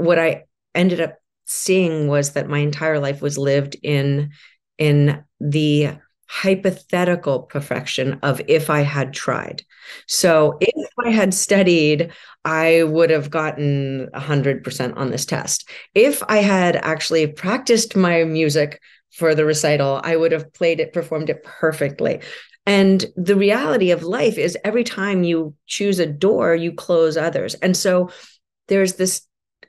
what I ended up seeing was that my entire life was lived in in the hypothetical perfection of if I had tried. So if I had studied, I would have gotten 100% on this test. If I had actually practiced my music for the recital, I would have played it, performed it perfectly. And the reality of life is every time you choose a door, you close others. And so there's this,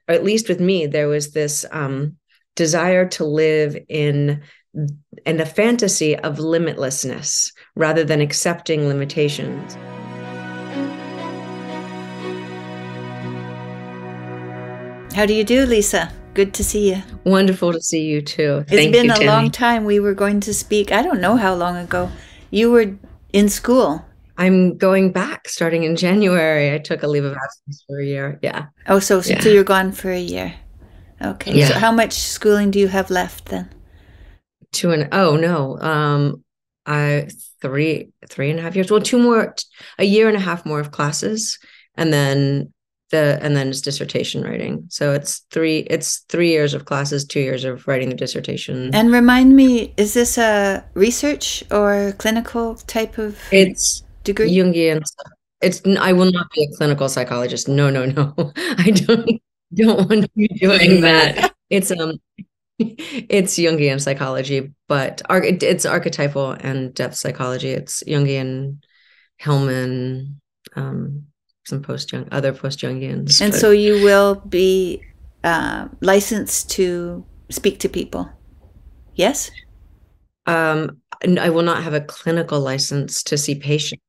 at least with me, there was this um, desire to live in and a fantasy of limitlessness rather than accepting limitations. How do you do, Lisa? Good to see you. Wonderful to see you too. It's Thank been you, a Tammy. long time. We were going to speak. I don't know how long ago. You were in school. I'm going back starting in January. I took a leave of absence for a year. Yeah. Oh, so yeah. so you're gone for a year. Okay. Yeah. So how much schooling do you have left then? two and oh no um i three three and a half years well two more a year and a half more of classes and then the and then it's dissertation writing so it's three it's three years of classes two years of writing the dissertation and remind me is this a research or clinical type of it's degree jungian it's i will not be a clinical psychologist no no no i don't don't want to be doing that it's um it's Jungian psychology, but it's archetypal and depth psychology. It's Jungian, Hillman, um, some post Jung, other post Jungians. And but. so you will be uh, licensed to speak to people. Yes. Um, I will not have a clinical license to see patients.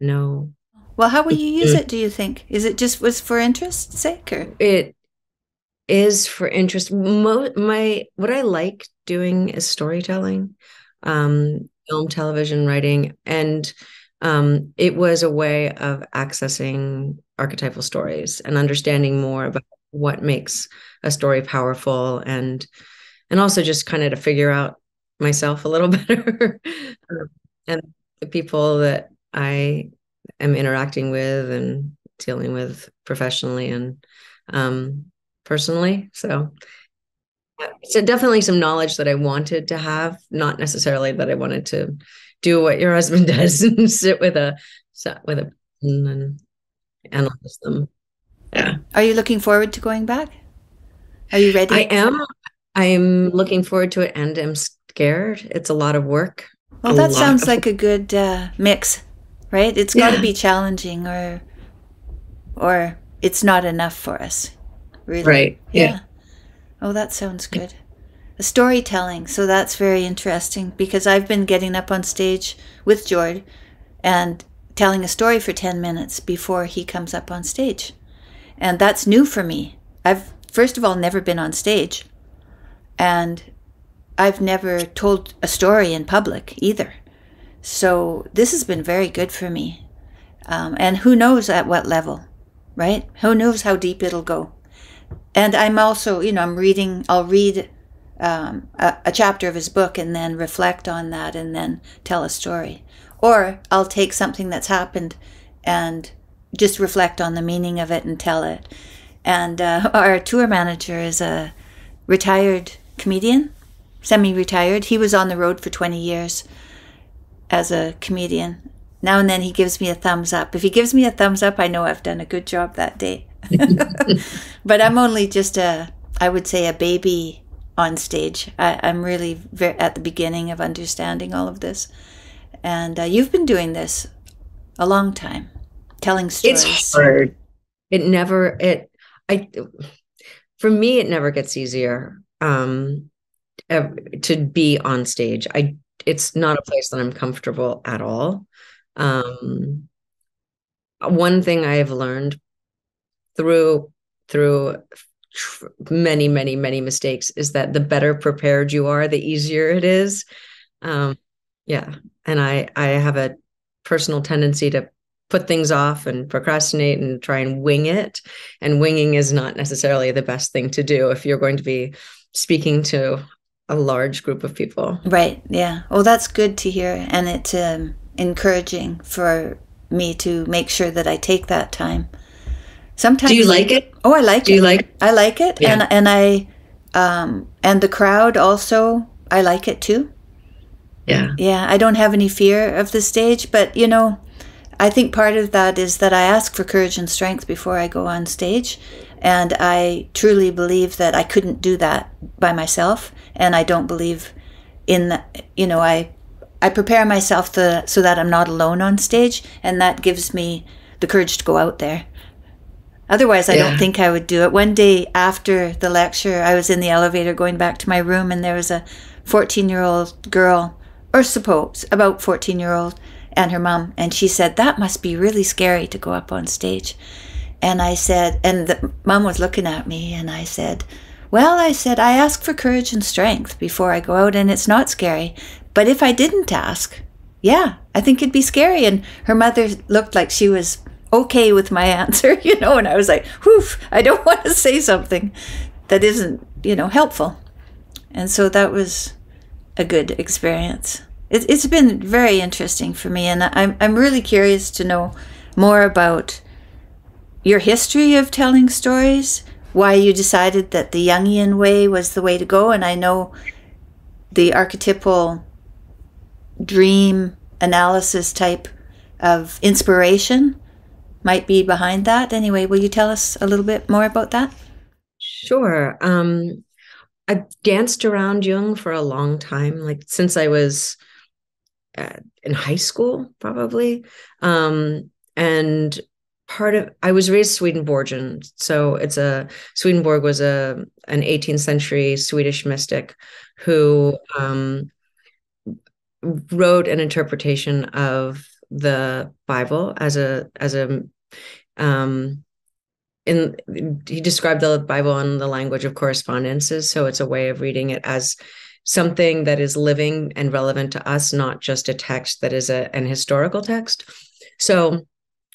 No. Well, how will you use it? Do you think? Is it just was for interest's sake, or it is for interest. Mo- my what I like doing is storytelling, um, film, television, writing, and um, it was a way of accessing archetypal stories and understanding more about what makes a story powerful, and and also just kind of to figure out myself a little better and the people that I am interacting with and dealing with professionally and um, personally. So so definitely some knowledge that I wanted to have, not necessarily that I wanted to do what your husband does and sit with a sit with a and analyze them. Yeah. Are you looking forward to going back? Are you ready? I am. I'm looking forward to it and I'm scared. It's a lot of work. Well, that sounds like a good uh, mix, right? It's got to yeah. be challenging or or it's not enough for us really. Right. Yeah. yeah. Oh, that sounds good. The storytelling. So that's very interesting because I've been getting up on stage with George and telling a story for 10 minutes before he comes up on stage. And that's new for me. I've, first of all, never been on stage. And I've never told a story in public either. So this has been very good for me. Um, and who knows at what level, right? Who knows how deep it'll go and I'm also, you know, I'm reading, I'll read um, a, a, chapter of his book and then reflect on that and then tell a story. Or I'll take something that's happened and just reflect on the meaning of it and tell it. And uh, our tour manager is a retired comedian, semi retired. He was on the road for 20 years as a comedian. Now and then he gives me a thumbs up. If he gives me a thumbs up, I know I've done a good job that day. but I'm only just a, I would say, a baby on stage. I, am really very, at the beginning of understanding all of this. And uh, you've been doing this a long time, telling stories. It's hard. It never, it, I, for me, it never gets easier um, to be on stage. I, it's not a place that I'm comfortable at all. Um, one thing I have learned through through tr- many many many mistakes is that the better prepared you are the easier it is um yeah and i i have a personal tendency to put things off and procrastinate and try and wing it and winging is not necessarily the best thing to do if you're going to be speaking to a large group of people right yeah well that's good to hear and it's um, encouraging for me to make sure that i take that time Sometimes Do you like it? Oh, I like Do it. you like I like it, Yeah. and and I, um, and the crowd also. I like it too. Yeah. Yeah, I don't have any fear of the stage, but you know, I think part of that is that I ask for courage and strength before I go on stage, and I truly believe that I couldn't do that by myself, and I don't believe in the, you know I I prepare myself to, so that I'm not alone on stage, and that gives me the courage to go out there. Otherwise, I don't think I would do it. One day after the lecture, I was in the elevator going back to my room, and there was a 14 year old girl, or suppose about 14 year old, and her mom, and she said, That must be really scary to go up on stage. And I said, and the mom was looking at me, and I said, Well, I said, I ask for courage and strength before I go out, and it's not scary. But if I didn't ask, yeah, I think it'd be scary. And her mother looked like she was okay with my answer, you know, and I was like, whew, I don't want to say something that isn't, you know, helpful. And so that was a good experience. It, it's been very interesting for me, and I'm, I'm really curious to know more about your history of telling stories, why you decided that the Jungian way was the way to go. And I know the archetypal dream analysis type of inspiration might be behind that. Anyway, will you tell us a little bit more about that? Sure. Um, I've danced around Jung for a long time, like since I was uh, in high school, probably. Um, and part of I was raised Swedenborgian, so it's a Swedenborg was a an 18th century Swedish mystic who um, wrote an interpretation of the Bible as a as a um, in he described the Bible in the language of correspondences, so it's a way of reading it as something that is living and relevant to us, not just a text that is a, an historical text. So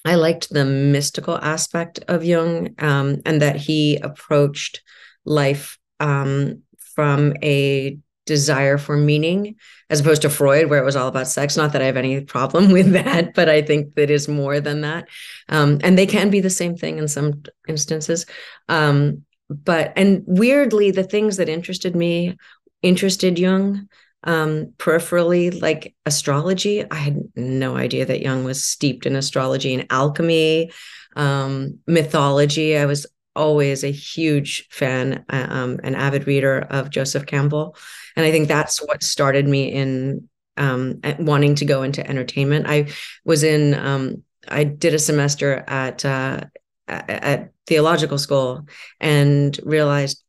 I liked the mystical aspect of Jung um, and that he approached life um, from a desire for meaning as opposed to Freud, where it was all about sex. Not that I have any problem with that, but I think that is more than that. Um, and they can be the same thing in some instances. Um, but, and weirdly, the things that interested me interested Jung um, peripherally, like astrology. I had no idea that Jung was steeped in astrology and alchemy, um, mythology. I was always a huge fan, uh, um, an avid reader of Joseph Campbell, and I think that's what started me in um, wanting to go into entertainment. I was in, um, I did a semester at uh, at theological school and realized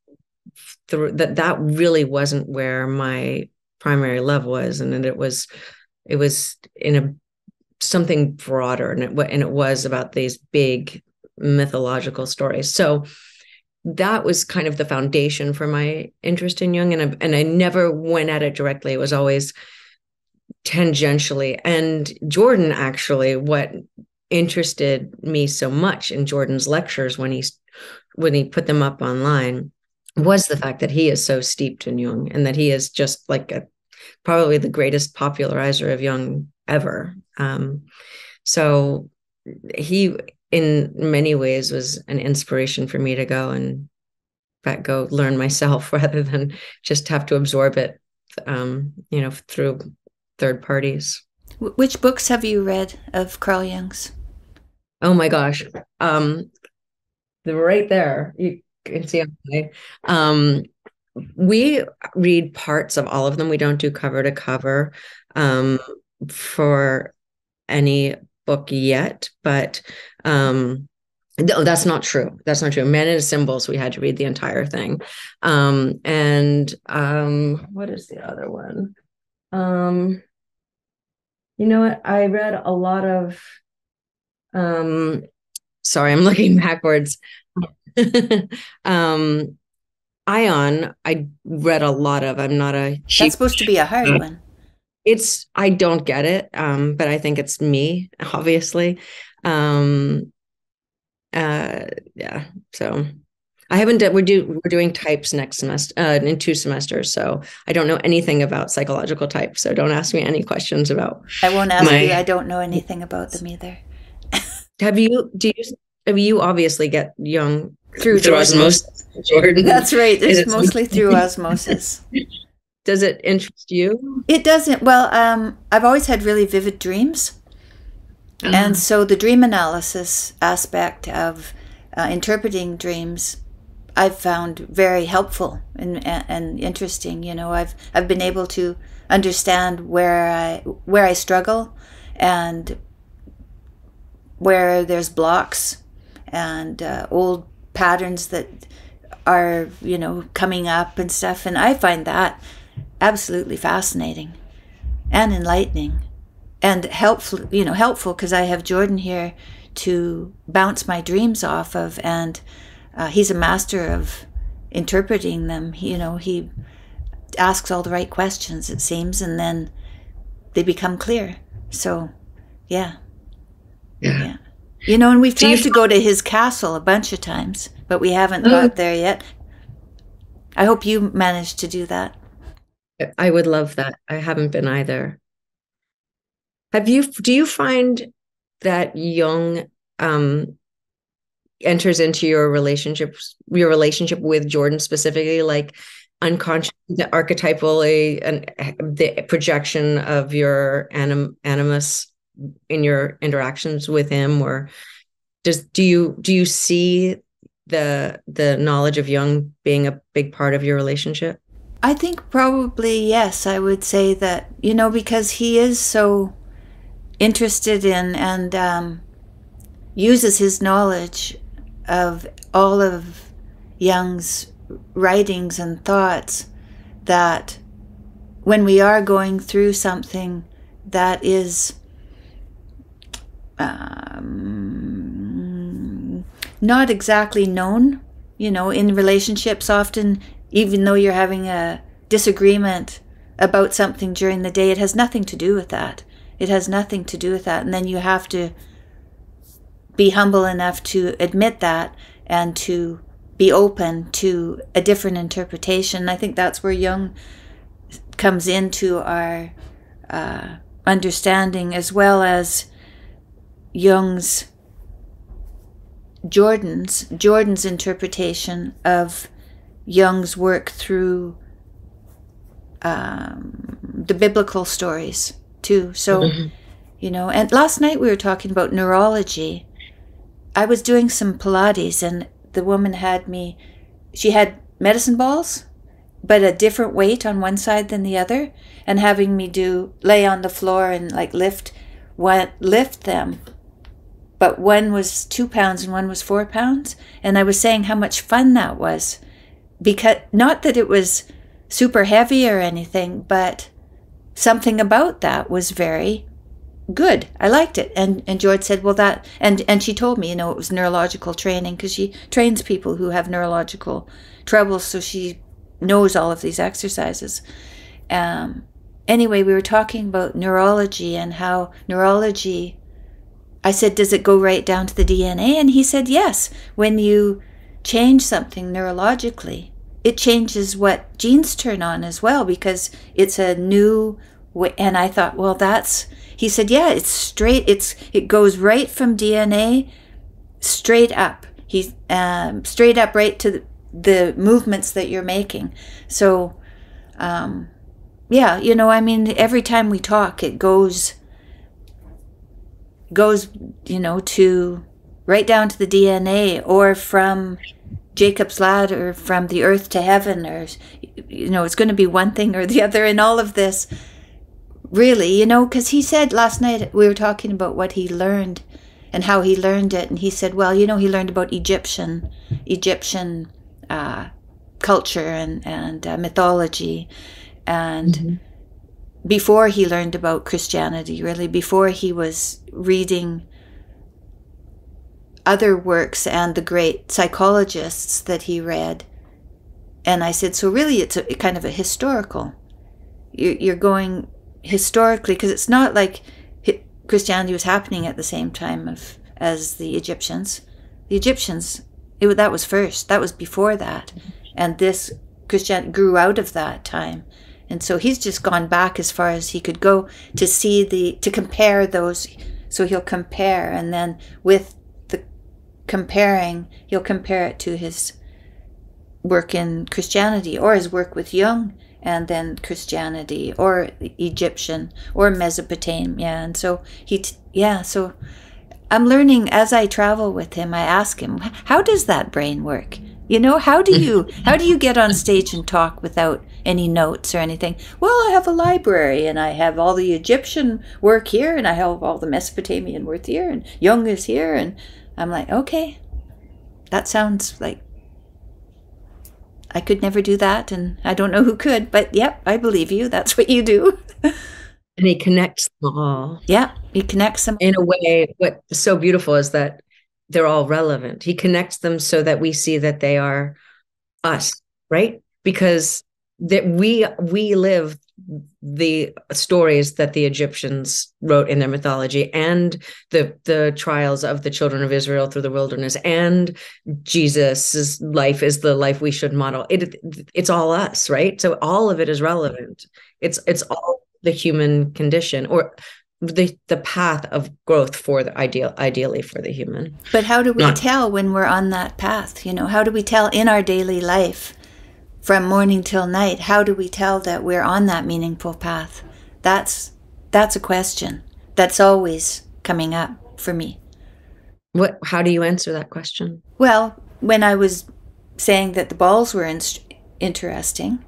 th- that that really wasn't where my primary love was and it was it was in a something broader and it, and it was about these big mythological stories. So that was kind of the foundation for my interest in Jung and I, and I never went at it directly. It was always tangentially. And Jordan actually what interested me so much in Jordan's lectures when he when he put them up online was the fact that he is so steeped in Jung and that he is just like a probably the greatest popularizer of Jung ever. Um, so he, in many ways, was an inspiration for me to go and fact, go learn myself rather than just have to absorb it, um, you know, through third parties. Which books have you read of Carl Jung's? Oh my gosh, um, they're right there. You can see. Um, we read parts of all of them. We don't do cover to cover um, for any book yet, but um, no, that's not true. That's not true. Men and Symbols, we had to read the entire thing. Um, and um, what is the other one? Um, you know what? I read a lot of. Um, sorry, I'm looking backwards. um, Aion, I read a lot of. I'm not a. That's supposed to be a hard one. It's I don't get it, um, but I think it's me, obviously. Um, uh, yeah. So I haven't. done. we're do we're doing types next semester uh, in two semesters, so I don't know anything about psychological types. So don't ask me any questions about. I won't ask my, you. I don't know anything about them either. have you? Do you I mean, you obviously get Jung through, through osmosis, Jordan. That's right. It's it- mostly through osmosis. Does it interest you? It doesn't. Well, um, I've always had really vivid dreams. And so the dream analysis aspect of uh, interpreting dreams, I've found very helpful and, and interesting. You know, I've I've been able to understand where I where I struggle, and where there's blocks and uh, old patterns that are you know coming up and stuff. And I find that absolutely fascinating and enlightening and helpful you know helpful because i have jordan here to bounce my dreams off of. And uh, he's a master of interpreting them. He- you know he asks all the right questions it seems and then they become clear. So yeah. Yeah. yeah you know and we've Do tried to go to his castle a bunch of times but we haven't got there yet i hope you managed to do that I would love that. I haven't been either. Have you, do you find that Jung um, enters into your relationships, your relationship with Jordan specifically, like unconscious, archetypally, and the projection of your anim, animus in your interactions with him, or does do you do you see the the knowledge of Jung being a big part of your relationship? I think probably yes. I would say that you know because he is so interested in and um, uses his knowledge of all of Jung's writings and thoughts that when we are going through something that is um, not exactly known, you know, in relationships often even though you're having a disagreement about something during the day, it has nothing to do with that. It has nothing to do with that. And then you have to be humble enough to admit that and to be open to a different interpretation. I think that's where Jung comes into our uh, understanding as well as Jung's Jordan's Jordan's interpretation of Jung's work through um, the biblical stories too. So, Mm-hmm. you know, and last night we were talking about neurology. I was doing some Pilates and the woman had me, she had medicine balls, but a different weight on one side than the other, and having me do lay on the floor and like lift one, lift them. But one was two pounds and one was four pounds. And I was saying how much fun that was because not that it was super heavy or anything, but something about that was very good. I liked it. And and George said, "Well, that," and and she told me, you know, it was neurological training because she trains people who have neurological troubles, so she knows all of these exercises. Um, anyway, we were talking about neurology and how neurology. I said, "Does it go right down to the DNA?" And he said, "Yes. When you change something neurologically, it changes what genes turn on as well because it's a new way. And I thought, well, that's. He said, yeah, it's straight. It's it goes right from DNA straight up. He's um, straight up right to the, the movements that you're making. So, um, yeah, you know, I mean, every time we talk, it goes goes, you know, to right down to the DNA or from Jacob's ladder from the earth to heaven, or, you know, it's going to be one thing or the other in all of this. Really, you know, because he said last night we were talking about what he learned and how he learned it. And he said, well, you know, he learned about Egyptian, Egyptian uh, culture and, and uh, mythology. And Mhm. Before he learned about Christianity, really, before he was reading other works and the great psychologists that he read. And I said, so really, it's a kind of a historical. You're, you're going historically because it's not like Christianity was happening at the same time of as the Egyptians. The Egyptians, it, that was first. That was before that, mm-hmm. and this Christianity grew out of that time. And so he's just gone back as far as he could go to see the to compare those. So he'll compare, and then with the comparing, he'll compare it to his work in Christianity or his work with Jung and then Christianity or Egyptian or Mesopotamia. And so he, yeah, so I'm learning as I travel with him. I ask him, how does that brain work? You know, how do you how do you get on stage and talk without any notes or anything? Well, I have a library and I have all the Egyptian work here and I have all the Mesopotamian work here and Jung is here and I'm like, okay, that sounds like I could never do that, and I don't know who could, but yep, I believe you. That's what you do. and he connects them all. Yeah, he connects them in a way. What's so beautiful is that they're all relevant. He connects them so that we see that they are us, right? Because that we we live the stories that the Egyptians wrote in their mythology and the the trials of the children of Israel through the wilderness and Jesus's life is the life we should model. It it's all us, right? So all of it is relevant. It's it's all the human condition or the the path of growth for the ideal ideally for the human. But how do we Not, tell when we're on that path? You know, how do we tell in our daily life? from morning till night, how do we tell that we're on that meaningful path? That's that's a question that's always coming up for me. What how do you answer that question? Well, when I was saying that the balls were in- interesting,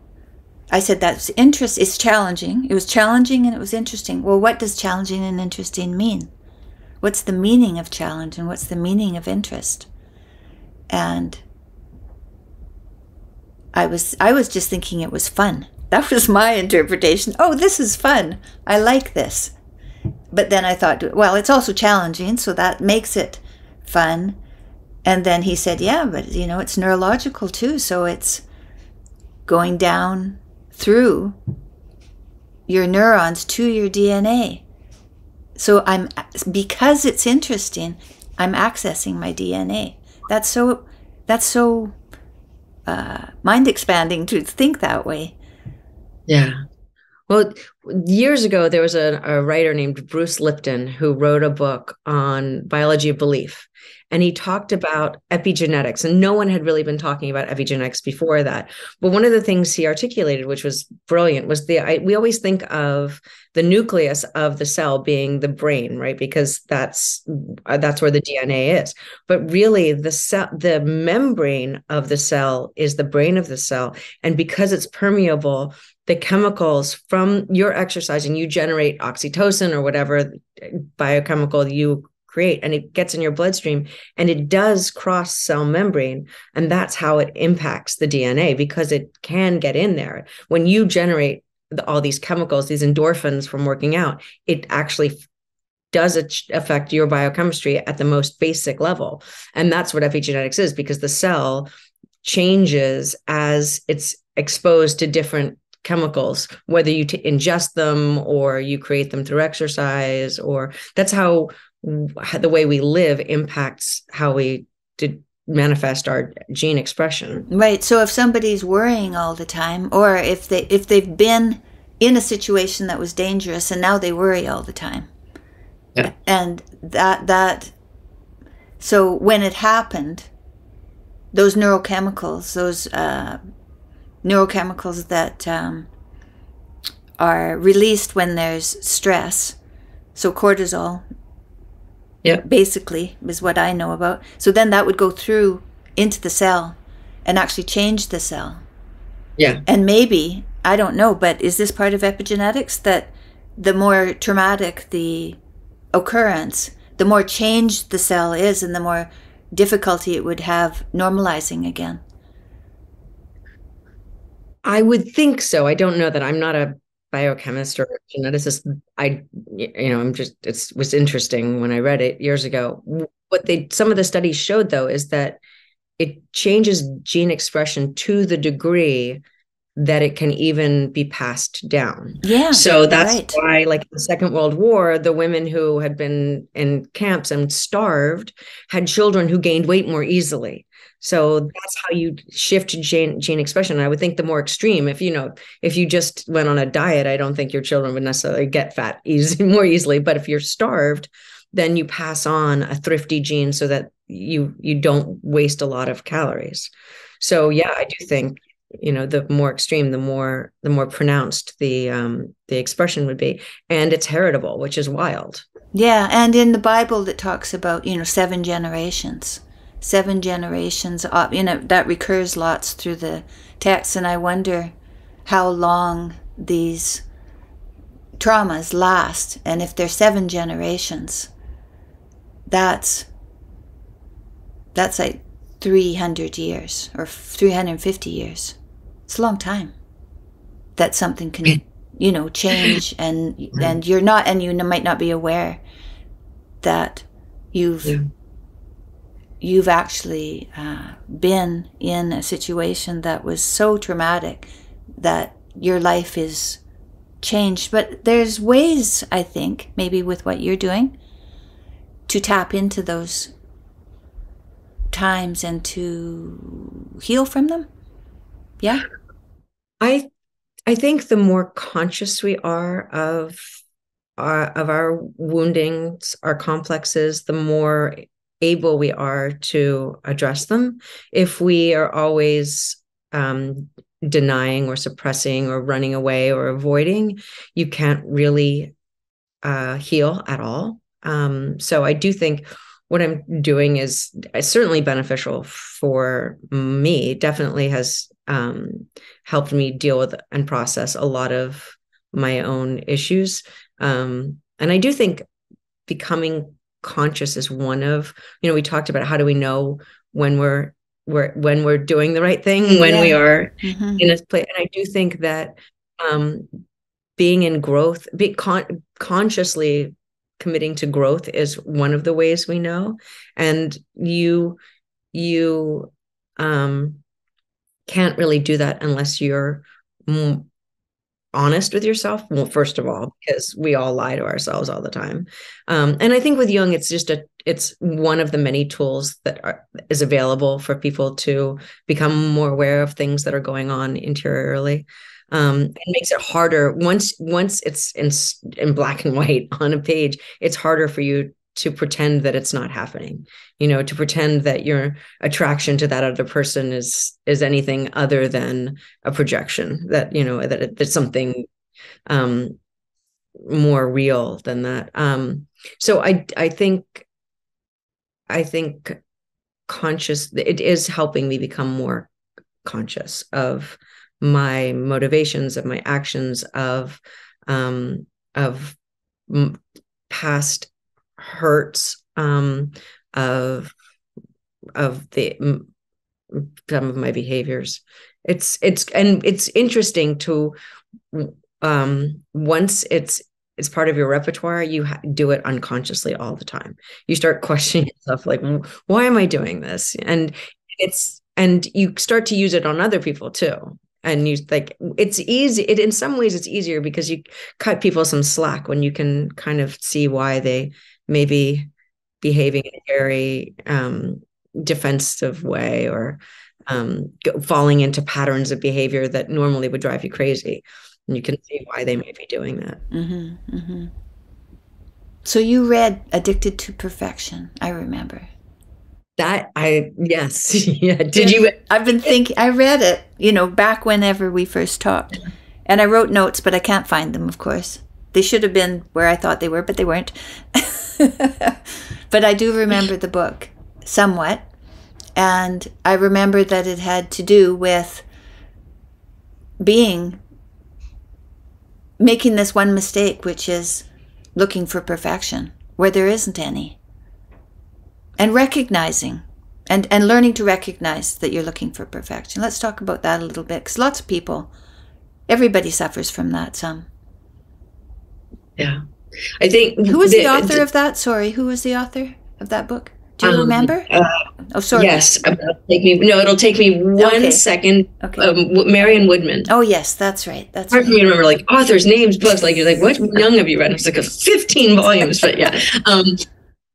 I said that's interest it's challenging. It was challenging and it was interesting. Well, what does challenging and interesting mean? What's the meaning of challenge and what's the meaning of interest? And I was I was just thinking it was fun. That was my interpretation. Oh, this is fun. I like this. But then I thought, well, it's also challenging, so that makes it fun. And then he said, yeah, but you know, it's neurological too, so it's going down through your neurons to your DNA. So I'm because it's interesting, I'm accessing my DNA. That's so that's so uh, mind expanding to think that way. Yeah. Well, years ago, there was a, a, writer named Bruce Lipton who wrote a book on biology of belief. And he talked about epigenetics. And no one had really been talking about epigenetics before that. But one of the things he articulated, which was brilliant, was the I, we always think of the nucleus of the cell being the brain right because that's uh, that's where the dna is but really the cell the membrane of the cell is the brain of the cell and because it's permeable the chemicals from your exercise and you generate oxytocin or whatever biochemical you create and it gets in your bloodstream and it does cross cell membrane and that's how it impacts the DNA because it can get in there when you generate all these chemicals, these endorphins from working out, it actually does affect your biochemistry at the most basic level. And that's what epigenetics is because the cell changes as it's exposed to different chemicals, whether you t- ingest them or you create them through exercise, or that's how the way we live impacts how we did manifest our gene expression. Right. So if somebody's worrying all the time or if they if they've been in a situation that was dangerous and now they worry all the time. Yeah. And that that so when it happened those neurochemicals, those uh, neurochemicals that um, are released when there's stress, so cortisol, yeah. basically is what I know about. So then that would go through into the cell and actually change the cell. Yeah. And maybe, I don't know, but is this part of epigenetics that the more traumatic the occurrence, the more changed the cell is and the more difficulty it would have normalizing again? I would think so. I don't know that I'm not a biochemist or geneticist i you know i'm just it was interesting when i read it years ago what they some of the studies showed though is that it changes gene expression to the degree that it can even be passed down. Yeah. So that's right. why, like in the Second World War, the women who had been in camps and starved had children who gained weight more easily. So that's how you shift gene gene expression. I would think the more extreme, if you know, if you just went on a diet, I don't think your children would necessarily get fat easy more easily. But if you're starved, then you pass on a thrifty gene so that you you don't waste a lot of calories so yeah i do think you know the more extreme the more the more pronounced the um the expression would be and it's heritable which is wild yeah and in the bible it talks about you know seven generations seven generations you know that recurs lots through the text. And i wonder how long these traumas last. And if they're seven generations that's that's like 300 years or 350 years. It's a long time that something can you know change. And and you're not and you might not be aware that you've yeah. You've actually uh, been in a situation that was so traumatic that your life is changed. But there's ways i think maybe with what you're doing to tap into those times and to heal from them. Yeah. I i think the more conscious we are of our of our woundings our complexes the more able we are to address them if we are always um, denying or suppressing or running away or avoiding you can't really uh, heal at all um, so i do think what I'm doing is, is certainly beneficial for me. Definitely has um, helped me deal with and process a lot of my own issues. Um, and I do think becoming conscious is one of you know we talked about how do we know when we're we're when we're doing the right thing when yeah. we are mm-hmm. in a place and i do think that um being in growth be con- consciously committing to growth is one of the ways we know and you you um can't really do that unless you're honest with yourself. Well first of all because we all lie to ourselves all the time. Um, and i think with jung it's just a it's one of the many tools that are, is available for people to become more aware of things that are going on interiorly. Um, it makes it harder once once it's in in black and white on a page it's harder for you to pretend that it's not happening you know to pretend that your attraction to that other person is is anything other than a projection that you know that it, that's something um more real than that. Um so i i think i think conscious it is helping me become more conscious of my motivations of my actions of um of past hurts um of of the some of my behaviors. It's it's and it's interesting to um once it's it's part of your repertoire you ha- do it unconsciously all the time. You start questioning yourself like why am i doing this? And it's and you start to use it on other people too. And you like it's easy it in some ways it's easier because you cut people some slack when you can kind of see why they may be behaving in a very um, defensive way or um, falling into patterns of behavior that normally would drive you crazy. And you can see why they may be doing that. Mm-hmm, mm-hmm. so you read addicted to perfection. I remember. That I yes. Yeah. Did you I've been thinking I read it you know back whenever we first talked. And I wrote notes but I can't find them of course they should have been where I thought they were but they weren't but I do remember the book somewhat and I remember that it had to do with being making this one mistake which is looking for perfection where there isn't any and recognizing and, and learning to recognize that you're looking for perfection. Let's talk about that a little bit because lots of people, everybody suffers from that some. Yeah. I think. Who was the, the author the, of that? Sorry, who was the author of that book? Do you um, remember? Uh, oh, sorry. Yes, it'll take me. No, it'll take me one okay. second. okay. Um, Marion Woodman. Oh yes, that's right. That's hard right. for me to remember like authors' names, books. Like you're like, what Jung have you read? It's like a 15 volumes, but yeah. Um,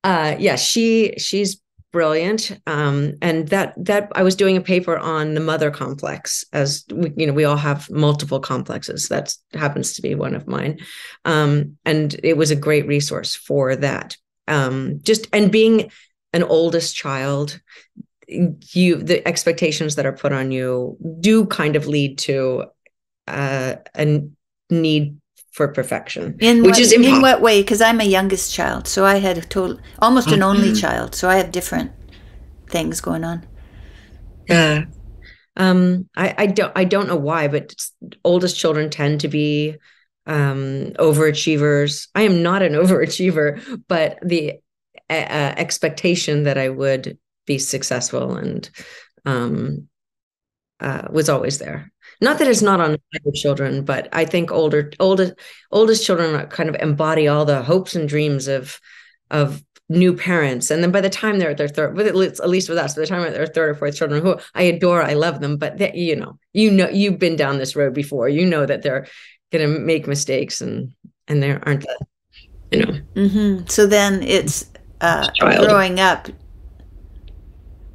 uh yeah she she's brilliant. Um and that that i was doing a paper on the mother complex as we, you know we all have multiple complexes. That happens to be one of mine. Um and it was a great resource for that. Um, just and being an oldest child, you the expectations that are put on you do kind of lead to uh, a need for perfection, in which what, is impossible. in what way? Because I'm a youngest child, so I had a total, almost an only child, so I have different things going on. Yeah. Um, I, I don't I don't know why, but oldest children tend to be um, overachievers. I am not an overachiever, but the uh, expectation that I would be successful and um, uh, was always there. Not that it's not on children, but I think older, oldest, oldest children kind of embody all the hopes and dreams of of new parents. And then by the time they're at their third, at least with us, by the time they're third or fourth children, who I adore, I love them, but you know, you know, you've been down this road before. You know that they're going to make mistakes, and and there aren't that, you know. Mm-hmm. So then it's uh, growing up.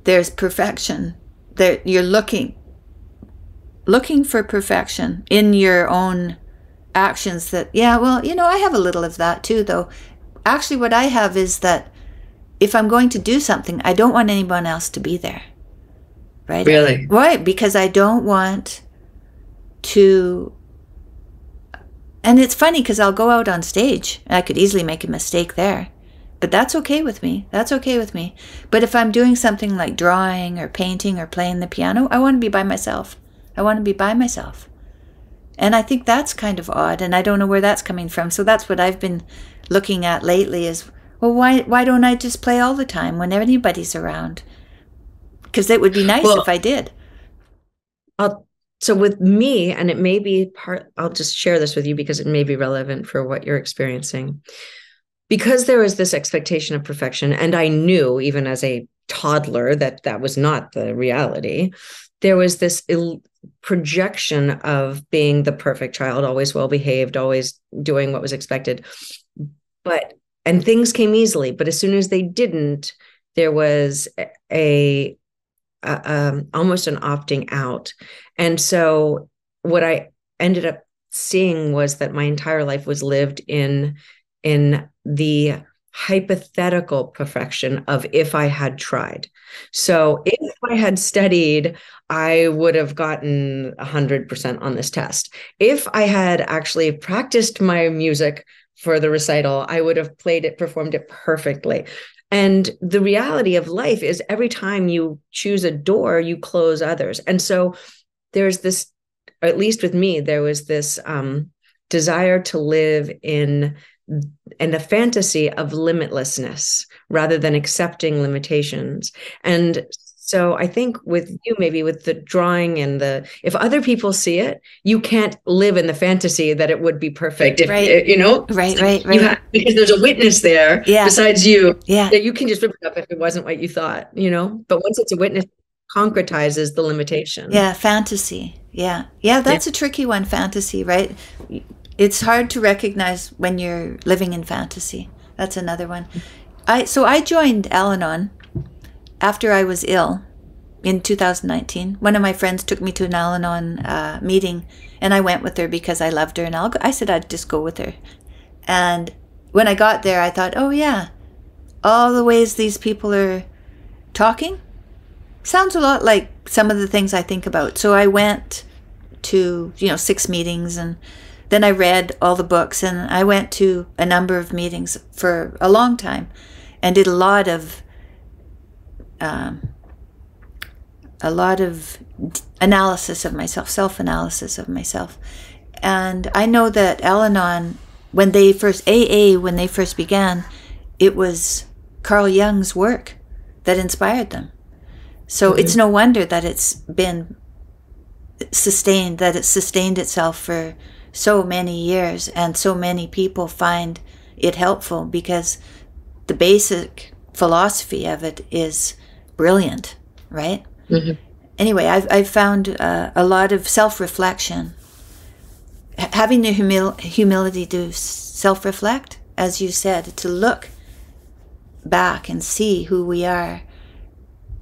There's perfection. There you're looking looking for perfection in your own actions that yeah well you know i have a little of that too though. Actually what i have is that if i'm going to do something i don't want anyone else to be there right? Really? Right because i don't want to and it's funny because i'll go out on stage and i could easily make a mistake there but that's okay with me that's okay with me. But if i'm doing something like drawing or painting or playing the piano i want to be by myself I want to be by myself. And I think that's kind of odd, and I don't know where that's coming from. So that's what I've been looking at lately is, well, why, why don't I just play all the time when anybody's around? Because it would be nice well, if I did. I'll, so with me, and it may be part, I'll just share this with you because it may be relevant for what you're experiencing. Because there was this expectation of perfection, and I knew even as a toddler that that was not the reality, there was this Ill- projection of being the perfect child, always well behaved, always doing what was expected. But and things came easily, but as soon as they didn't, there was a, a um, almost an opting out. And so what I ended up seeing was that my entire life was lived in in the hypothetical perfection of if I had tried. So if I had studied, I would have gotten 100% on this test. If I had actually practiced my music for the recital, I would have played it, performed it perfectly. And the reality of life is every time you choose a door, you close others. And so there's this, at least with me, there was this um, desire to live in and a fantasy of limitlessness rather than accepting limitations. And so i think with you maybe with the drawing and the if other people see it you can't live in the fantasy that it would be perfect. If, right. You know? Right right right. have, because there's a witness there yeah. besides you yeah. that you can just rip it up if it wasn't what you thought you know? But once it's a witness concretizes the limitation. Yeah fantasy. Yeah. Yeah that's yeah. a tricky one fantasy right it's hard to recognize when you're living in fantasy. That's another one. I so I joined Al-Anon after I was ill in 2019. One of my friends took me to an Al-Anon uh, meeting, and I went with her because I loved her, and I'll, I said I'd just go with her. And when I got there, I thought, oh yeah, all the ways these people are talking sounds a lot like some of the things I think about. So I went to you know six meetings and then I read all the books and I went to a number of meetings for a long time and did a lot of um, a lot of analysis of myself, self-analysis of myself. And I know that Al-Anon, when they first AA, when they first began, it was Carl Jung's work that inspired them. So mm-hmm. it's no wonder that it's been sustained, that it's sustained itself for so many years and so many people find it helpful because the basic philosophy of it is brilliant, right? Mm-hmm. Anyway, I've, I've found uh, a lot of self reflection. H- having the humil- humility to self reflect, as you said, to look back and see who we are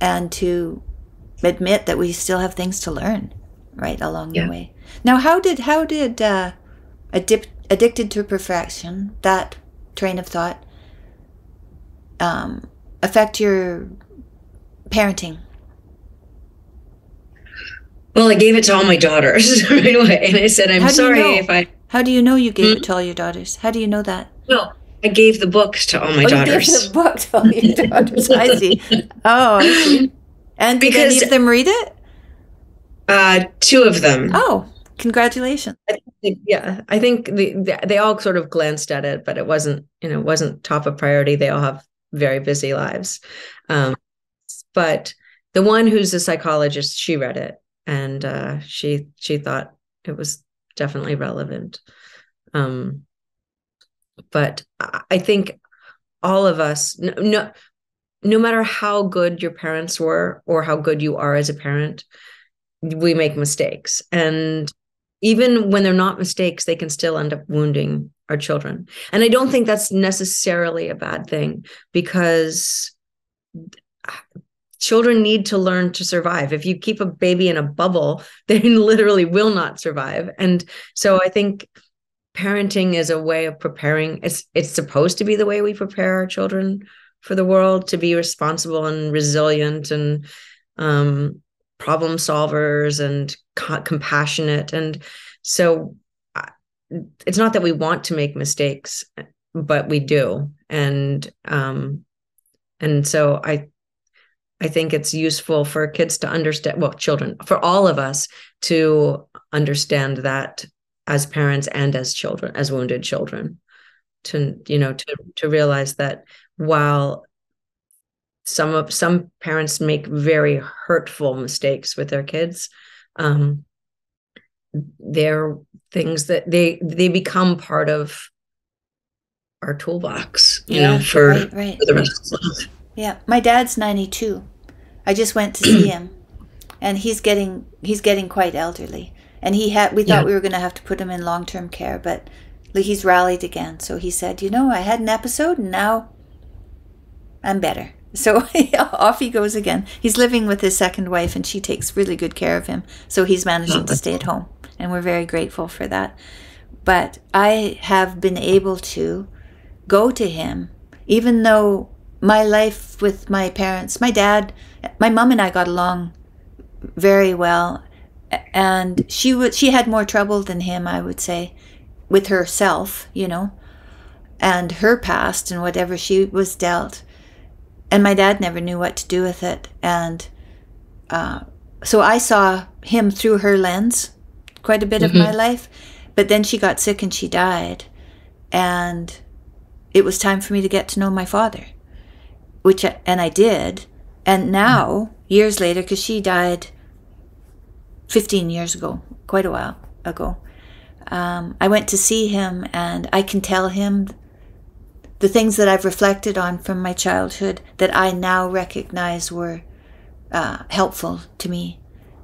and to admit that we still have things to learn right along yeah. the way. Now, how did how did uh, addicted to perfection that train of thought? um, affect your parenting? Well, I gave it to all my daughters right away, and I said, "I'm sorry if I." How do you know you gave hmm? it to all your daughters? How do you know that? Well, I gave the books to all my oh, daughters. You gave the book to all your daughters. I see. Oh, I see. And did because, any of them read it? Uh, two of them. Oh, congratulations! I think, yeah, I think the, they all sort of glanced at it, but it wasn't, you know, wasn't top of priority. They all have very busy lives. Um, but the one who's a psychologist, she read it and uh, she she thought it was definitely relevant. Um, but I think all of us, no, no, no matter how good your parents were or how good you are as a parent, we make mistakes, and even when they're not mistakes, they can still end up wounding our children. And I don't think that's necessarily a bad thing because children need to learn to survive. If you keep a baby in a bubble, they literally will not survive. And so I think parenting is a way of preparing it's it's supposed to be the way we prepare our children for the world to be responsible and resilient and um, problem solvers and co- compassionate. And so it's not that we want to make mistakes but we do. And um and so i i think it's useful for kids to understand well children for all of us to understand that as parents and as children as wounded children. To you know to to realize that while some of some parents make very hurtful mistakes with their kids. Um they're things that they they become part of our toolbox you yeah, know for, right, right. for the rest of life. Yeah my dad's 92 i just went to see him and he's getting he's getting quite elderly. And he had we thought yeah. we were going to have to put him in long-term care but he's rallied again. So he said you know i had an episode and now i'm better so off he goes again. He's living with his second wife and she takes really good care of him. So he's managing to stay at home and we're very grateful for that. But i have been able to go to him even though my life with my parents my dad my mom and i got along very well and she would she had more trouble than him i would say with herself you know and her past and whatever she was dealt and my dad never knew what to do with it and uh, so i saw him through her lens quite a bit mm-hmm. of my life but then she got sick and she died and it was time for me to get to know my father which and i did and now years later because she died 15 years ago, quite a while ago. Um, I went to see him, and I can tell him the things that I've reflected on from my childhood that I now recognize were uh, helpful to me,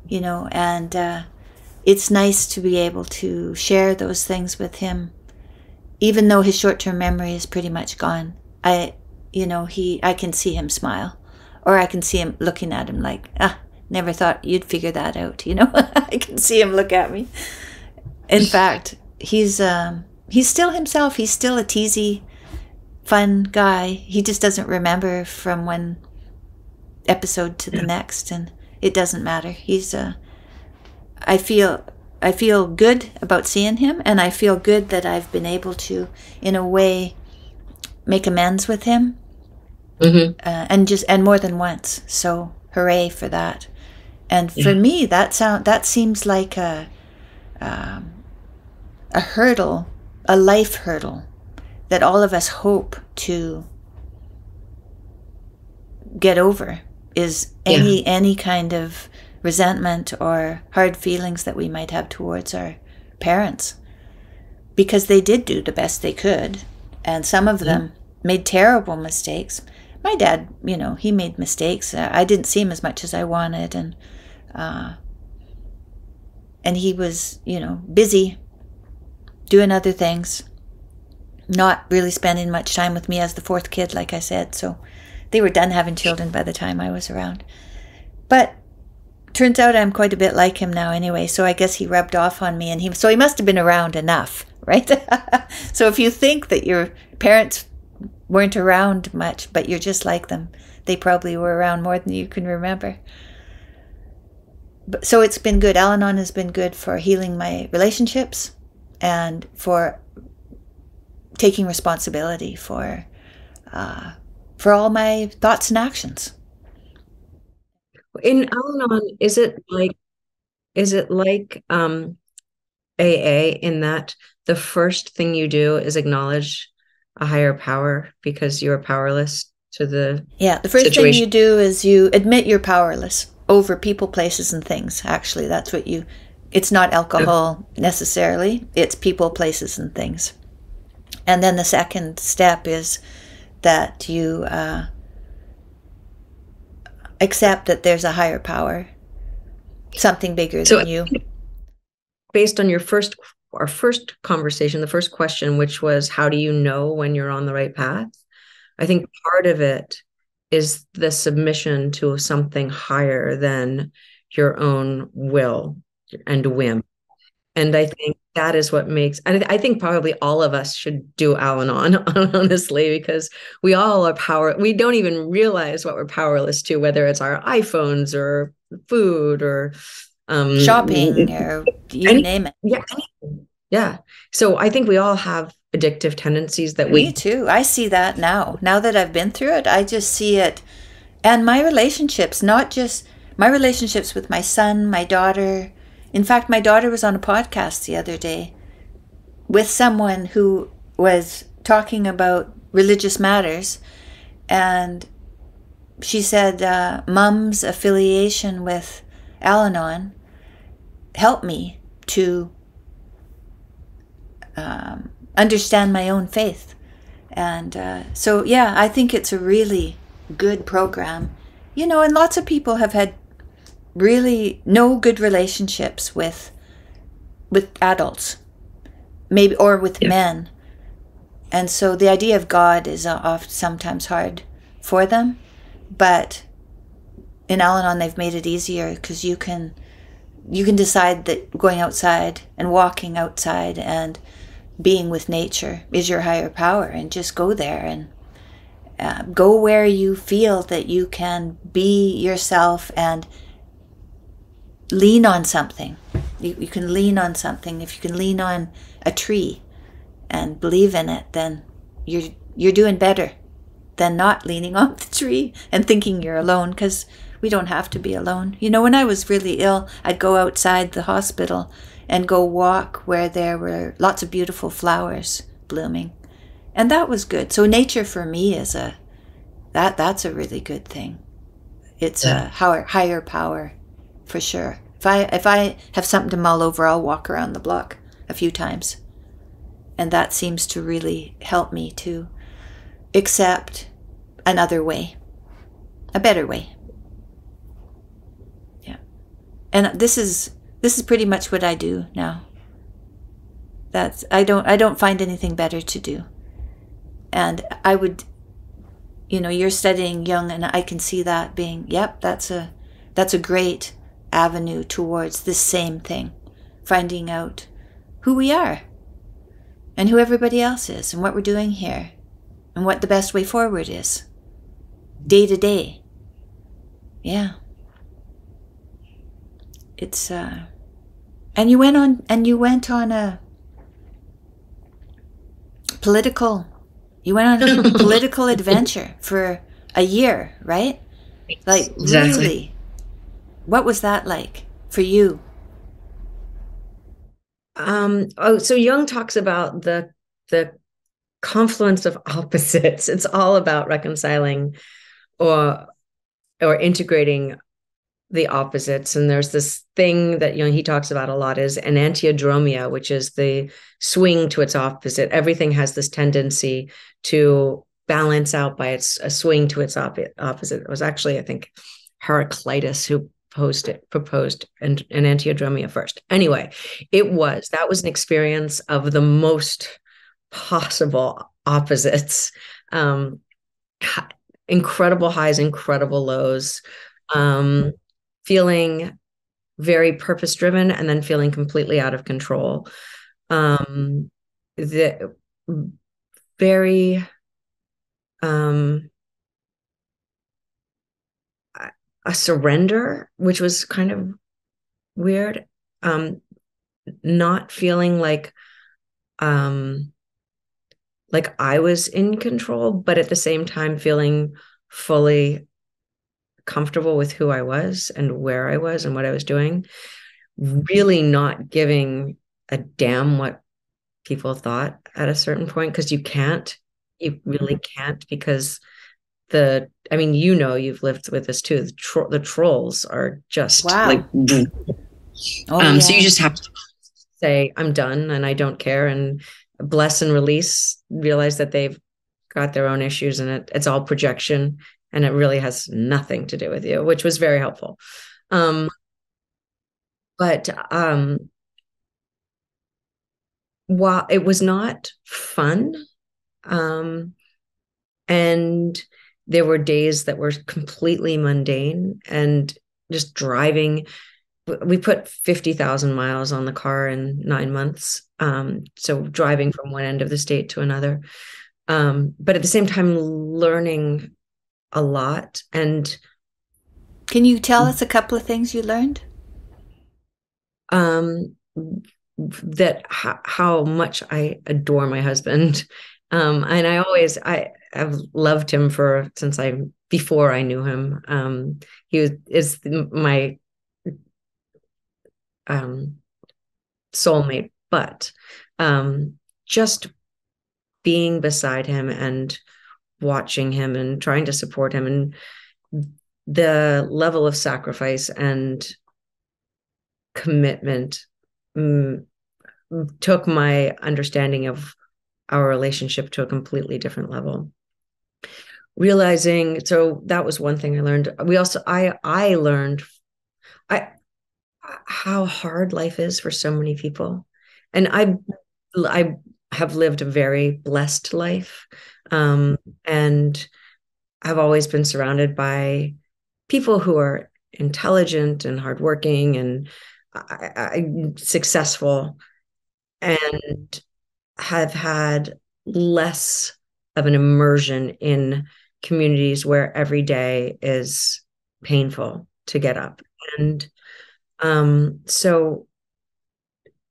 you know, and uh, it's nice to be able to share those things with him, even though his short term memory is pretty much gone. I, you know, he, I can see him smile, or I can see him looking at him like, ah, Never thought you'd figure that out, you know? I can see him look at me. In fact, he's um, he's still himself. He's still a teasy, fun guy. He just doesn't remember from one episode to the next, and it doesn't matter. He's uh, I feel I feel good about seeing him, and I feel good that I've been able to, in a way, make amends with him, mm-hmm. uh, and just and more than once. So hooray for that! And for yeah. me, that sound that seems like a um, a hurdle, a life hurdle that all of us hope to get over is any yeah. any kind of resentment or hard feelings that we might have towards our parents. Because they did do the best they could and some of them made terrible mistakes. My dad you know he made mistakes. I didn't see him as much as i wanted and uh, and he was, you know, busy doing other things, not really spending much time with me as the fourth kid, like I said. So they were done having children by the time I was around. But turns out I'm quite a bit like him now anyway, so I guess he rubbed off on me and he so he must have been around enough, right? so if you think that your parents weren't around much, but you're just like them. They probably were around more than you can remember. But, so it's been good. Al Anon has been good for healing my relationships and for taking responsibility for uh, for all my thoughts and actions. In Al Anon, is it like is it like um, AA in that the first thing you do is acknowledge a higher power because you're powerless to the yeah the first situation. thing you do is you admit you're powerless over people places and things actually that's what you it's not alcohol necessarily it's people places and things and then the second step is that you uh, accept that there's a higher power something bigger so, than you based on your first our first conversation, the first question, which was, How do you know when you're on the right path? I think part of it is the submission to something higher than your own will and whim. And I think that is what makes, and I think probably all of us should do Al Anon, honestly, because we all are power. We don't even realize what we're powerless to, whether it's our iPhones or food or um, shopping or you any, name it. Yeah. Yeah. So I think we all have addictive tendencies that we. Me too. I see that now. Now that I've been through it, I just see it. And my relationships, not just my relationships with my son, my daughter. In fact, my daughter was on a podcast the other day with someone who was talking about religious matters. And she said, uh, affiliation with Al Anon help me to um, understand my own faith. And uh, so, yeah, I think it's a really good program. You know, and lots of people have had really no good relationships with with adults, maybe or with yeah. men. And so the idea of God is uh, oft sometimes hard for them, but in Al-Anon they've made it easier because you can you can decide that going outside and walking outside and being with nature is your higher power and just go there and uh, go where you feel that you can be yourself and lean on something you, you can lean on something if you can lean on a tree and believe in it then you're you're doing better than not leaning on the tree and thinking you're alone because we don't have to be alone. You know, when I was really ill, I'd go outside the hospital and go walk where there were lots of beautiful flowers blooming. And that was good. So nature for me is a that that's a really good thing. It's yeah. a higher, higher power for sure. If I if I have something to mull over, I'll walk around the block a few times. And that seems to really help me to accept another way, a better way Yeah. and this is this is pretty much what I do now. That's I don't I don't find anything better to do. And I would you know, you're studying Jung and I can see that being, yep, that's a that's a great avenue towards this same thing. Finding out who we are and who everybody else is and what we're doing here and what the best way forward is. Day to day. Yeah it's uh and you went on and you went on a political you went on a political adventure for a year right like exactly. really what was that like for you? Um oh so jung talks about the the confluence of opposites. It's all about reconciling or or integrating the opposites. And there's this thing that you know he talks about a lot is enantiodromia which is the swing to its opposite. Everything has this tendency to balance out by its a swing to its op- opposite. It was actually i think heraclitus who proposed it proposed and, an, enantiodromia first. Anyway it was that was an experience of the most possible opposites. Um incredible highs incredible lows. Um feeling very purpose driven and then feeling completely out of control. Um the very um, a surrender, which was kind of weird. Um, not feeling like um like I was in control, but at the same time feeling fully comfortable with who I was and where I was and what I was doing. Really not giving a damn what people thought at a certain point because you can't. You really can't because the I mean, you know, you've lived with this too. The, tro- the trolls are just wow. like, oh, um, yeah. so you just have to say, I'm done and I don't care and bless and release, realize that they've got their own issues and it, it's all projection and it really has nothing to do with you, which was very helpful. Um, but um, while it was not fun, um, and there were days that were completely mundane and just driving we put 50,000 miles on the car in nine months. Um, so driving from one end of the state to another. Um, but at the same time, learning a lot. And can you tell us a couple of things you learned? Um, that how, how much I adore my husband. Um, and I always, I, I've loved him for since I before I knew him. Um, he was is my um, soulmate, but um, just being beside him and watching him and trying to support him and the level of sacrifice and commitment mm, took my understanding of our relationship to a completely different level realizing so that was one thing i learned. We also i i learned i how hard life is for so many people. And i i have lived a very blessed life um, and i've always been surrounded by people who are intelligent and hardworking and I, I, successful and have had less of an immersion in communities where every day is painful to get up. And um, so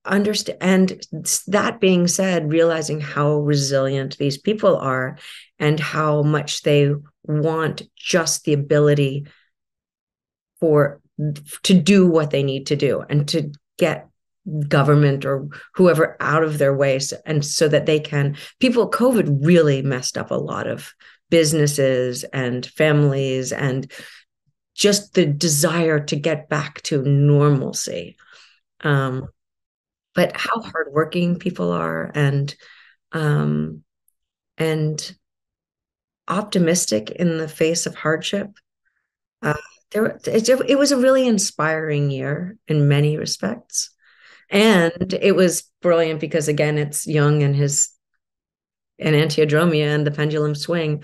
understand and that being said realizing how resilient these people are and how much they want just the ability for to do what they need to do and to get government or whoever out of their way so, and so that they can people covid really messed up a lot of businesses and families and just the desire to get back to normalcy. Um, but how hardworking people are and um, and optimistic in the face of hardship. Uh, there, it, it was a really inspiring year in many respects, and it was brilliant because again, it's Jung and his enantiodromia and the pendulum swing.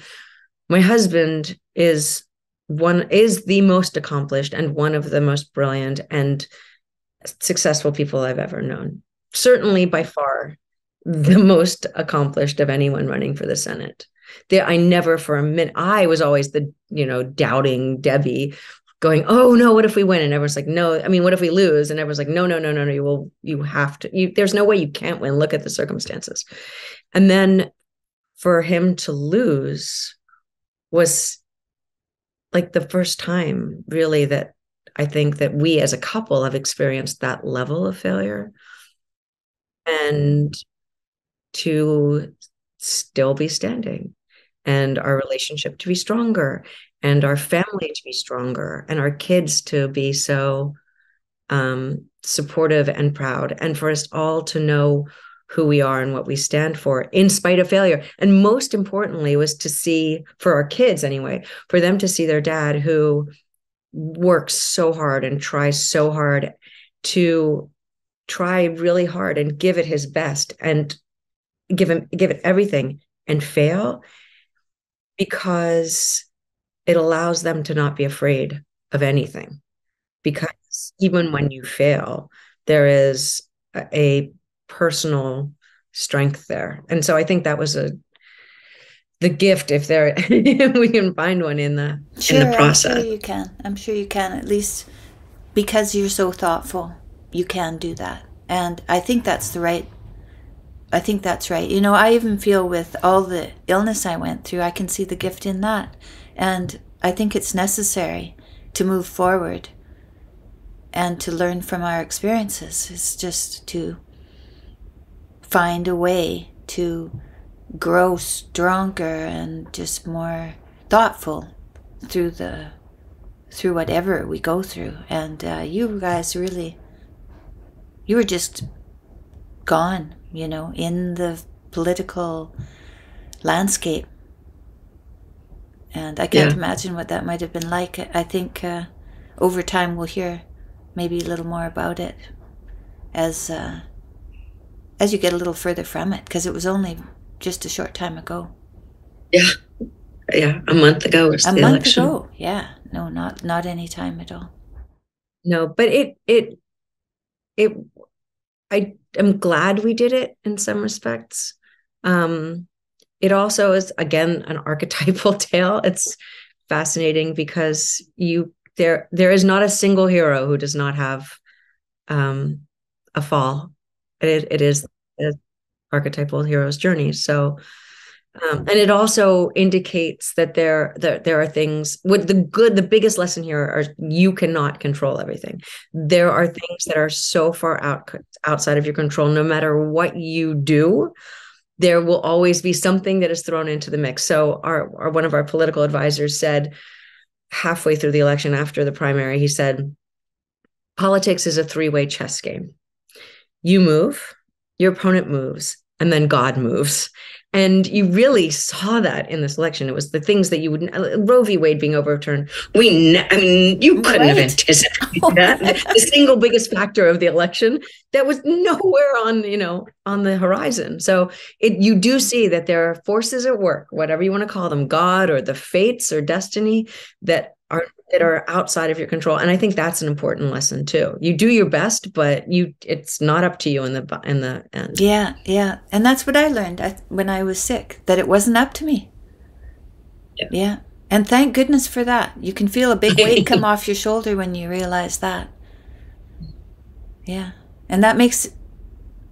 My husband is one is the most accomplished and one of the most brilliant and successful people I've ever known. Certainly by far the most accomplished of anyone running for the Senate. I never for a minute, I was always the, you know, doubting Debbie going, oh no, what if we win? And everyone's like, no, I mean, what if we lose? And everyone's like, no, no, no, no, no, you will, you have to, you, there's no way you can't win. Look at the circumstances. And then for him to lose was like the first time really that I think that we as a couple have experienced that level of failure. And to still be standing and our relationship to be stronger and our family to be stronger and our kids to be so um, supportive and proud and for us all to know who we are and what we stand for in spite of failure. And most importantly was to see for our kids anyway for them to see their dad who works so hard and tries so hard to try really hard and give it his best and give him give it everything and fail because it allows them to not be afraid of anything. Because even when you fail there is a personal strength there. And so I think that was a the gift if there we can find one in the sure, in the process. I'm sure you can. I'm sure you can at least because you're so thoughtful. You can do that. And I think that's the right I think that's right. You know, I even feel with all the illness I went through, I can see the gift in that. And I think it's necessary to move forward and to learn from our experiences. It's just to find a way to grow stronger and just more thoughtful through the through whatever we go through. And uh, you guys really you were just gone you know in the political landscape. And i can't yeah. imagine what that might have been like. I think uh, over time we'll hear maybe a little more about it as uh, as you get a little further from it because it was only just a short time ago. Yeah, yeah, a month ago was a the month election. ago. Yeah, no, not not any time at all. No, but it it it. I am glad we did it in some respects. Um, it also is again an archetypal tale. It's fascinating because you there there is not a single hero who does not have um, a fall. It it is archetypal hero's journey. So, um, and it also indicates that there, there there are things with the good the biggest lesson here are you cannot control everything. There are things that are so far out outside of your control no matter what you do there will always be something that is thrown into the mix. So our, our one of our political advisors said halfway through the election after the primary he said politics is a three-way chess game. You move your opponent moves and then God moves. And you really saw that in this election. It was the things that you would uh, Roe v. Wade being overturned. We, I mean, you couldn't right. have anticipated oh, that. the single biggest factor of the election that was nowhere on, you know, on the horizon. So it, you do see that there are forces at work, whatever you want to call them, God or the fates or destiny, that that are outside of your control. And i think that's an important lesson too. You do your best but you it's not up to you in the in the end. Yeah yeah. And that's what i learned when i was sick that it wasn't up to me. Yeah, yeah. and thank goodness for that. You can feel a big weight come off your shoulder when you realize that. Yeah. And that makes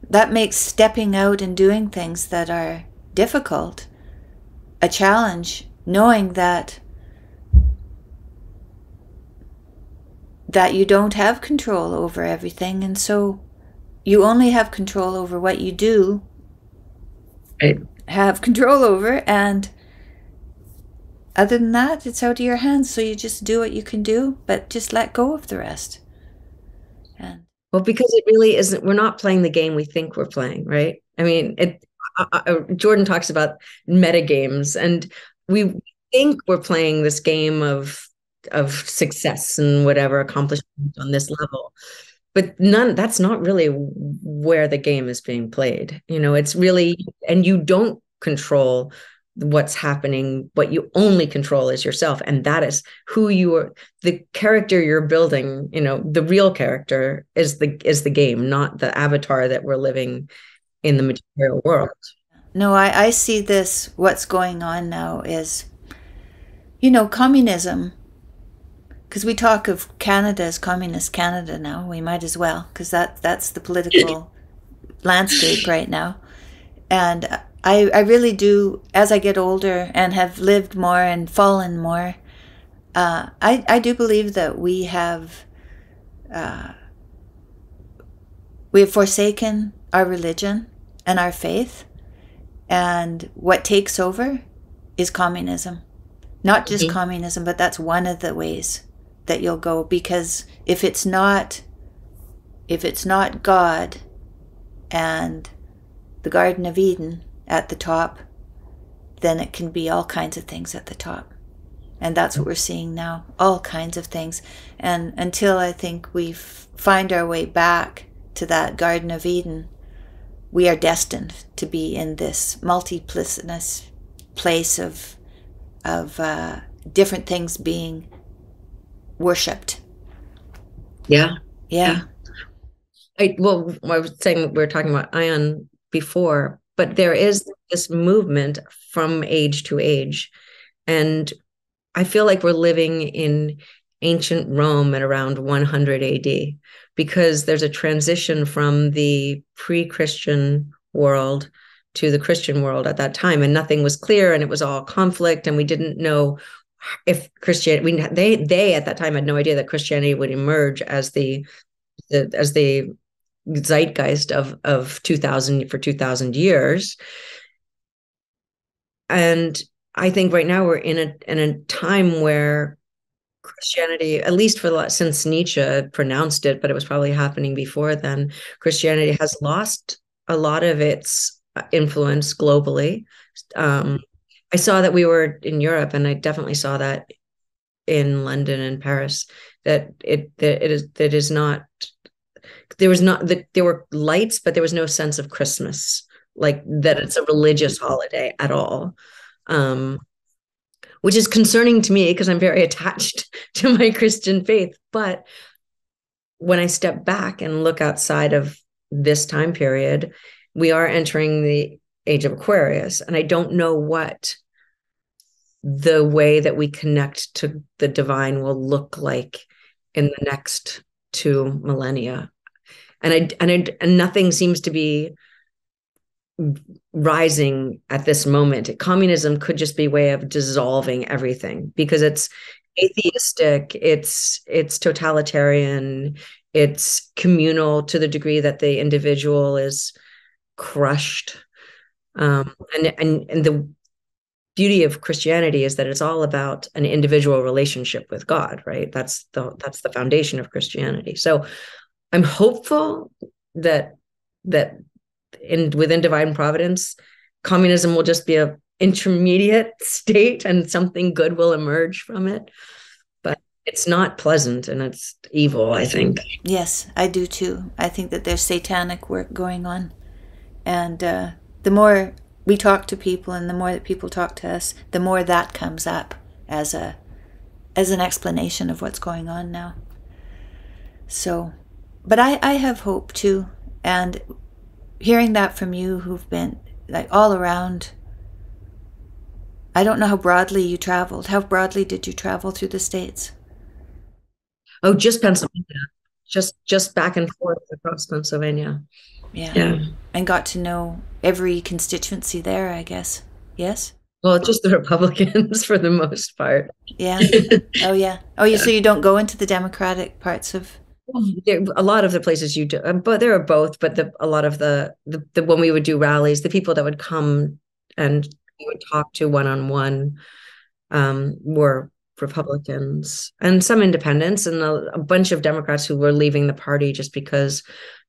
that makes stepping out and doing things that are difficult a challenge knowing that that you don't have control over everything, and so you only have control over what you do right. have control over, and other than that, it's out of your hands. So you just do what you can do, but just let go of the rest. And well, because it really isn't. We're not playing the game we think we're playing, right? I mean, it. Uh, Jordan talks about meta games, and we think we're playing this game of of success and whatever accomplishment on this level. But none that's not really where the game is being played you know? It's really and you don't control what's happening what you only control is yourself and that is who you are the character you're building you know the real character is the is the game not the avatar that we're living in the material world. No i i see this what's going on now is you know communism because we talk of Canada as communist Canada now. We might as well, because that that's the political landscape right now. And I I really do, as I get older and have lived more and fallen more, uh, I I do believe that we have. Uh, we have forsaken our religion and our faith, and what takes over is communism. Not just mm-hmm. communism, but that's one of the ways that you'll go because if it's not if it's not God and the Garden of Eden at the top, then it can be all kinds of things at the top. And that's what we're seeing now, all kinds of things. And until I think we find our way back to that Garden of Eden, we are destined to be in this multiplicitous place of of uh, different things being worshipped. Yeah. Yeah. I well, I was saying we were talking about Aion before. but there is this movement from age to age and i feel like we're living in ancient rome at around 100 ad because there's a transition from the pre-christian world to the christian world at that time and nothing was clear and it was all conflict and we didn't know if christianity we, they they at that time had no idea that christianity would emerge as the, the as the zeitgeist of of 2000 for 2000 years. And i think right now we're in a in a time where christianity at least for the since nietzsche pronounced it but it was probably happening before then christianity has lost a lot of its influence globally. Um, i saw that we were in europe and i definitely saw that in london and paris that it that it is that is not there was not that there were lights, but there was no sense of Christmas, like that it's a religious holiday at all. Um, which is concerning to me because I'm very attached to my Christian faith. But when I step back and look outside of this time period, we are entering the age of Aquarius. And I don't know what the way that we connect to the divine will look like in the next two millennia and I and I, and nothing seems to be rising at this moment. Communism could just be a way of dissolving everything because it's atheistic, it's it's totalitarian, it's communal to the degree that the individual is crushed. Um, and and and the beauty of Christianity is that it's all about an individual relationship with God, right? That's the that's the foundation of Christianity. So I'm hopeful that that in within divine providence, communism will just be a intermediate state and something good will emerge from it. But it's not pleasant and it's evil, I think. Yes, I do too. I think that there's satanic work going on. And uh, the more we talk to people and the more that people talk to us, the more that comes up as a as an explanation of what's going on now. So but I, I have hope too. And hearing that from you who've been like all around, I don't know how broadly you traveled. How broadly did you travel through the States? Oh, just Pennsylvania. Just just back and forth across Pennsylvania. Yeah. Yeah. And got to know every constituency there, I guess. Yes? Well, just the Republicans for the most part. Yeah. oh yeah. Oh yeah. So you don't go into the Democratic parts of there, a lot of the places you do, um, but there are both. But the, a lot of the, the, the when we would do rallies, the people that would come and we would talk to one on one were Republicans and some independents and a, a, bunch of Democrats who were leaving the party just because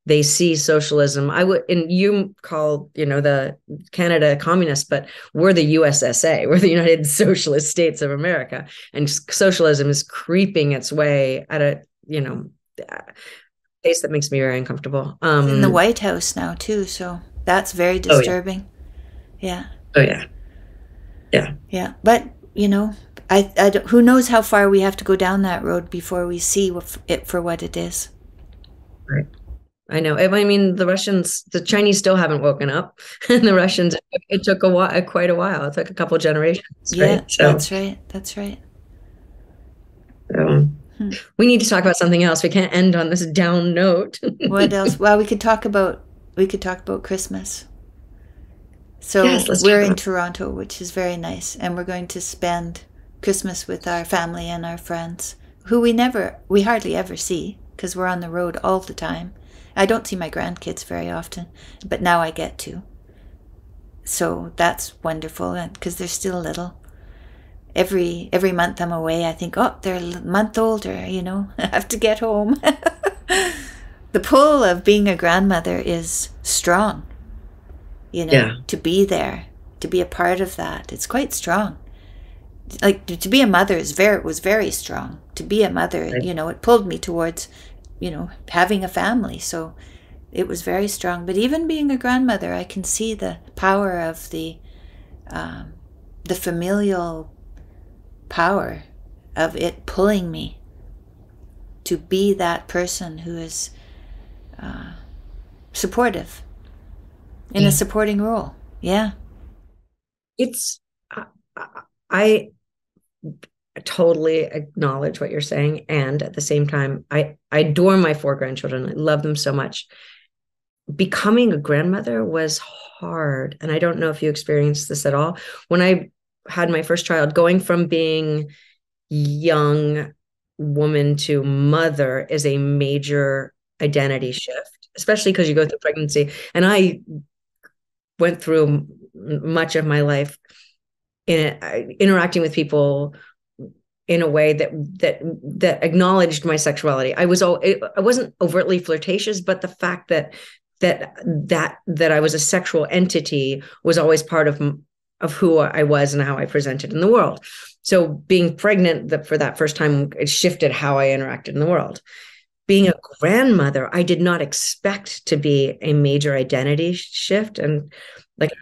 they see socialism. I would, and you call, you know, the Canada communist, but we're the USSA, we're the United Socialist States of America, and socialism is creeping its way at a, you know, pace that makes me very uncomfortable. Um, in the White House now too, so that's very disturbing. Oh, yeah. yeah. Oh yeah. Yeah. Yeah, but you know, I, I who knows how far we have to go down that road before we see it for what it is. Right. I know. I mean, the Russians, the Chinese still haven't woken up, and the Russians, it took a while, quite a while. It took a couple generations. Yeah, right? so, that's right. That's right. So, Hmm. We need to talk about something else. We can't end on this down note. what else? Well, we could talk about we could talk about Christmas. So yes, we're in Toronto, which is very nice, and we're going to spend Christmas with our family and our friends, who we never, we hardly ever see because we're on the road all the time. I don't see my grandkids very often, but now I get to. So that's wonderful, and because they're still little every every month I'm away, I think, oh, they're a month older, you know, I have to get home. the pull of being a grandmother is strong, you know, yeah. to be there, to be a part of that. It's quite strong. Like to be a mother is very was very strong. To be a mother, right. you know, it pulled me towards, you know, having a family. So it was very strong. But even being a grandmother, I can see the power of the um, the familial power of it pulling me to be that person who is uh, supportive in a supporting role. Yeah. It's, I totally acknowledge what you're saying. And at the same time, I, I adore my four grandchildren. I love them so much. Becoming a grandmother was hard. And I don't know if you experienced this at all. When I had my first child, going from being young woman to mother is a major identity shift, especially because you go through pregnancy. And I went through much of my life in interacting with people in a way that that that acknowledged my sexuality. I was all I wasn't overtly flirtatious, but the fact that that that that I was a sexual entity was always part of of who I was and how I presented in the world. So being pregnant the, for that first time, it shifted how I interacted in the world. Being a grandmother, I did not expect to be a major identity shift, and like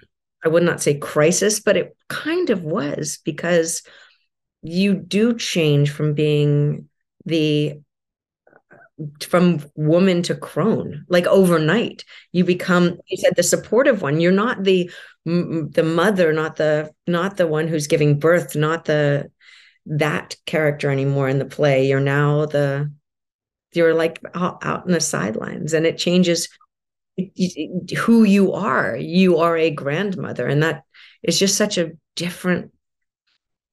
I would not say crisis, but it kind of was because you do change from being the from woman to crone like overnight. You become you said the supportive one. You're not the the mother not the not the one who's giving birth not the that character anymore in the play. You're now the you're like out in the sidelines and it changes who you are. You are a grandmother and that is just such a different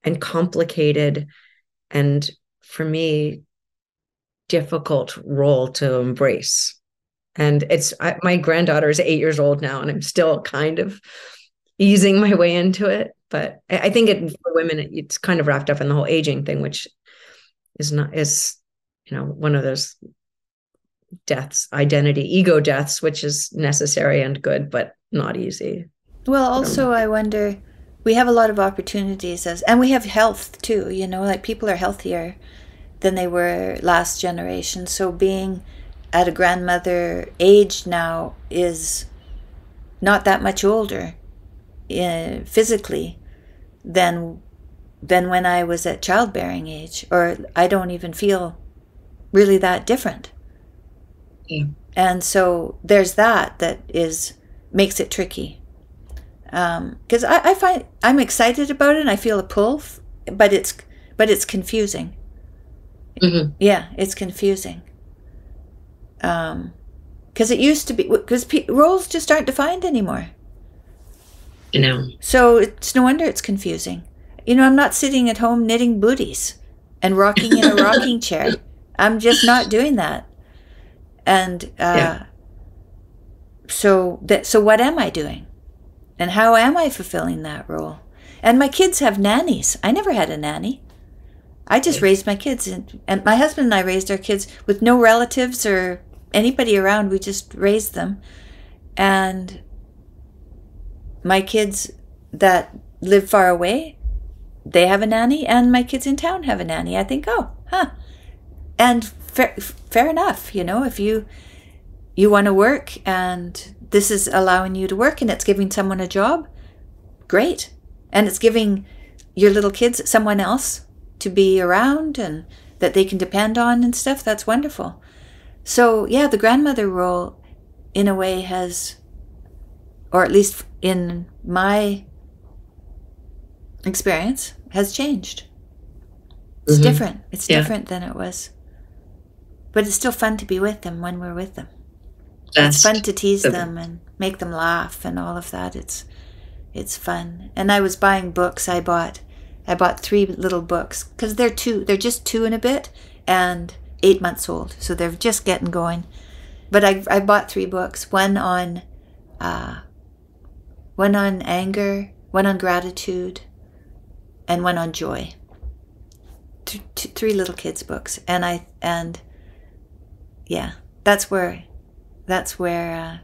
and complicated and for me difficult role to embrace. And it's I, my granddaughter is eight years old now and i'm still kind of easing my way into it. But i, I think it for women it, it's kind of wrapped up in the whole aging thing which is not is you know one of those deaths identity ego deaths which is necessary and good but not easy. Well also i wonder we have a lot of opportunities as and we have health too you know like people are healthier than they were last generation. So being at a grandmother age now is not that much older uh, physically than than when I was at childbearing age or I don't even feel really that different. Yeah. And so there's that that is makes it tricky. Because um, I, I find I'm excited about it and I feel a pull, but it's but it's confusing. Mm-hmm. Yeah, it's confusing. Um, because it used to be because pe- roles just aren't defined anymore. You know. So it's no wonder it's confusing. You know, I'm not sitting at home knitting booties and rocking in a rocking chair. I'm just not doing that. And uh, yeah. so that so what am I doing? And how am I fulfilling that role? And my kids have nannies. I never had a nanny. I just raised my kids, and, and my husband and I raised our kids with no relatives or anybody around. We just raised them. And my kids that live far away, they have a nanny, and my kids in town have a nanny. I think, oh, huh. And fair, fair enough, you know, if you you want to work and this is allowing you to work and it's giving someone a job, great. And it's giving your little kids someone else to be around and that they can depend on and stuff. That's wonderful. So, yeah, the grandmother role, in a way, has, or at least in my experience, has changed. It's mm-hmm. different. It's yeah. different than it was. But it's still fun to be with them when we're with them. It's fun to tease the... them and make them laugh and all of that. It's it's fun. And I was buying books. I bought I bought three little books because they're two. They're just two and a bit and eight months old, so they're just getting going. But I I bought three books. One on, uh, one on anger, one on gratitude, and one on joy. Th- three little kids books, and I and yeah, that's where that's where uh,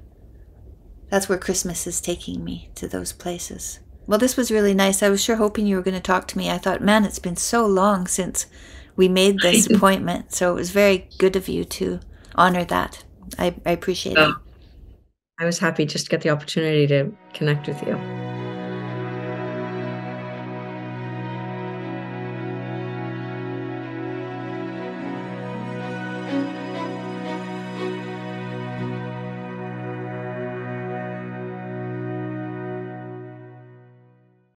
that's where Christmas is taking me to those places. Well, this was really nice. I was sure hoping you were going to talk to me. I thought, man, it's been so long since we made this appointment. So it was very good of you to honor that. I, I appreciate oh, it. I was happy just to get the opportunity to connect with you.